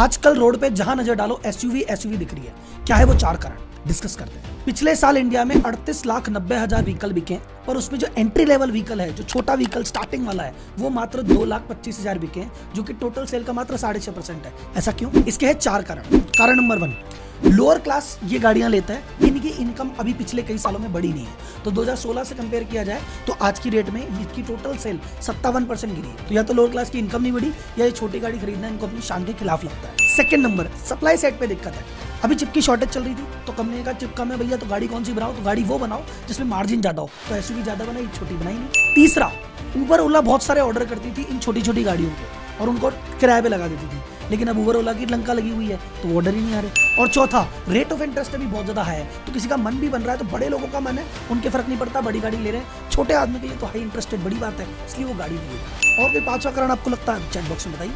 आजकल रोड पे जहाँ नज़र डालो एसयूवी एसयूवी दिख रही है। क्या है वो चार कारण? डिस्कस करते हैं। पिछले साल इंडिया में 38 लाख नब्बे हज़ार व्हीकल बिके और उसमें जो एंट्री लेवल व्हीकल है, जो छोटा व्हीकल स्टार्टिंग वाला है, वो मात्र दो लाख पच्चीस हज़ार बिके, जो कि टोटल सेल का मात्र साढ़े छह परसेंट है। ऐसा क्यों? इसके है चार कारण। कारण नंबर वन लोअर क्लास ये गाड़ियाँ लेता है इनकी इनकम अभी पिछले कई सालों में बढ़ी नहीं है। तो 2016 से कंपेयर किया जाए तो आज की रेट में इसकी टोटल सेल सत्तावन परसेंट गिरी तो या तो लोअर क्लास की इनकम नहीं बढ़ी, या ये छोटी गाड़ी खरीदना इनको अपनी शान के खिलाफ लगता है। सेकंड नंबर सप्लाई साइड पे दिक्कत है। अभी चिप की शॉर्टेज चल रही थी तो कंपनी कहा चिप कम है भैया तो गाड़ी कौन सी बनाओ? तो गाड़ी वो बनाओ, जिसमें मार्जिन ज़्यादा हो। तो एस ज़्यादा बनाई, छोटी बनाई नहीं। तीसरा ऊबर ओला बहुत सारे ऑर्डर करती थी इन छोटी छोटी गाड़ियों के, और उनको किराए पे लगा देती थी। लेकिन अब ऊबर ओला की लंका लगी हुई है तो ऑर्डर ही नहीं आ रहे। और चौथा रेट ऑफ़ इंटरेस्ट भी बहुत ज़्यादा है। तो किसी का मन भी बन रहा है तो बड़े लोगों का मन है, उनके फ़र्क नहीं पड़ता, बड़ी गाड़ी ले रहे हैं। छोटे आदमी के लिए तो हाई इंटरेस्टेड बड़ी बात है, इसलिए वो गाड़ी नहीं और कोई पांचवा कारण आपको लगता है चैट बॉक्स में बताइए।